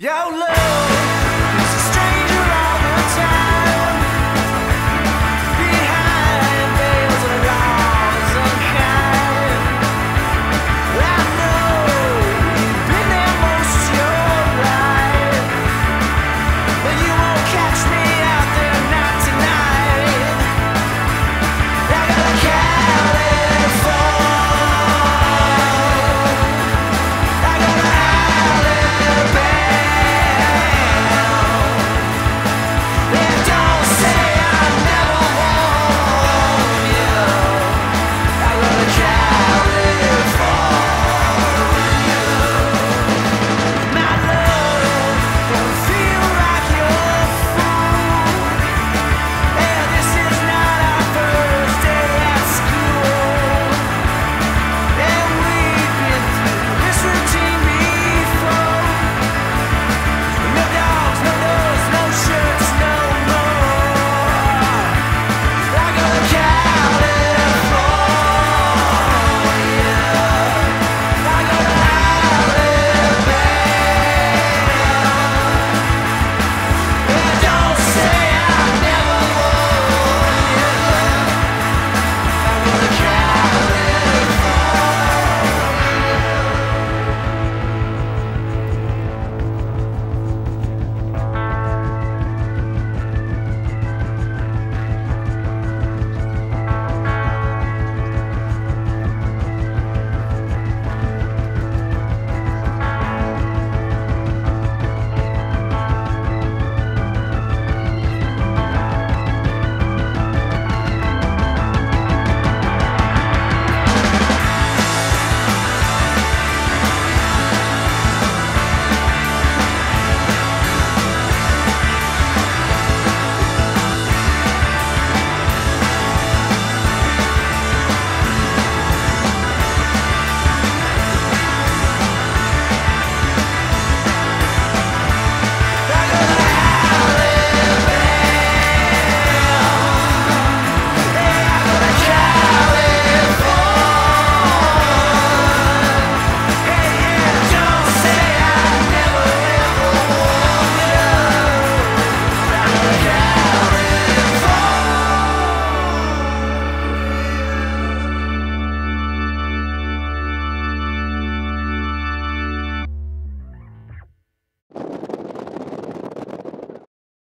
Yo, look!